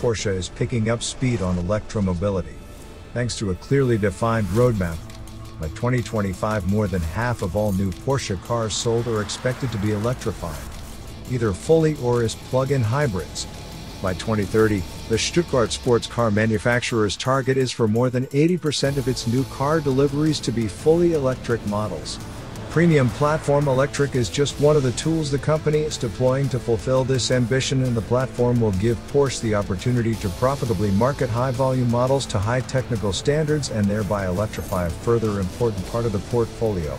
Porsche is picking up speed on electromobility. Thanks to a clearly defined roadmap, by 2025 more than half of all new Porsche cars sold are expected to be electrified, either fully or as plug-in hybrids. By 2030, the Stuttgart sports car manufacturer's target is for more than 80% of its new car deliveries to be fully electric models. Premium Platform Electric is just one of the tools the company is deploying to fulfill this ambition, and the platform will give Porsche the opportunity to profitably market high volume models to high technical standards and thereby electrify a further important part of the portfolio.